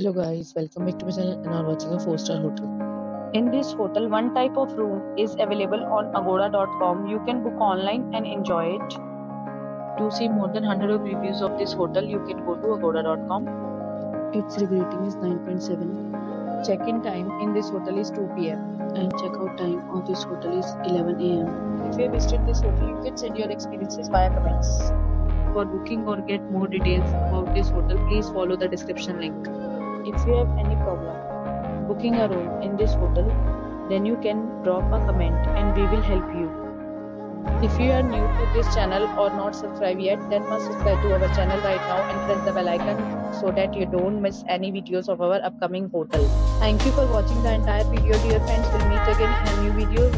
Hello guys, welcome back to my channel and are watching a 4-star hotel. In this hotel, one type of room is available on agoda.com. You can book online and enjoy it. To see more than 100 of reviews of this hotel, you can go to agoda.com. Its rating is 9.7 Check-in time in this hotel is 2 p.m. and check-out time of this hotel is 11 am. If you have visited this hotel, you can send your experiences via comments. For booking or get more details about this hotel, please follow the description link. If you have any problem booking a room in this hotel, then you can drop a comment and we will help you. If you are new to this channel or not subscribed yet, then must subscribe to our channel right now and press the bell icon so that you don't miss any videos of our upcoming hotel. Thank you for watching the entire video dear friends. We'll meet again in a new video